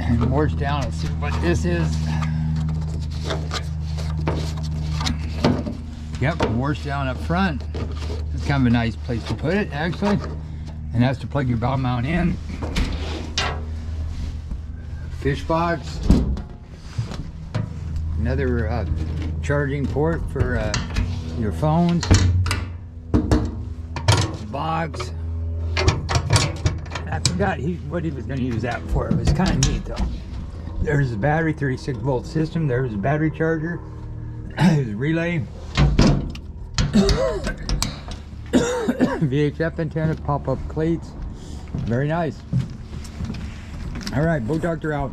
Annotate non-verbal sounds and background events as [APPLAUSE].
And more's down. Let's see what this is. Yep, more's down up front. It's kind of a nice place to put it, actually. And that's to plug your bow mount in. Fish box. Another uh, charging port for uh, your phones. Box. I forgot he, what he was going to use that for. It was kind of neat though. There's a battery, 36 volt system. There's a battery charger. [COUGHS] There's a relay. [COUGHS] VHF antenna, pop-up plates. Very nice. All right, Boat Doctor out.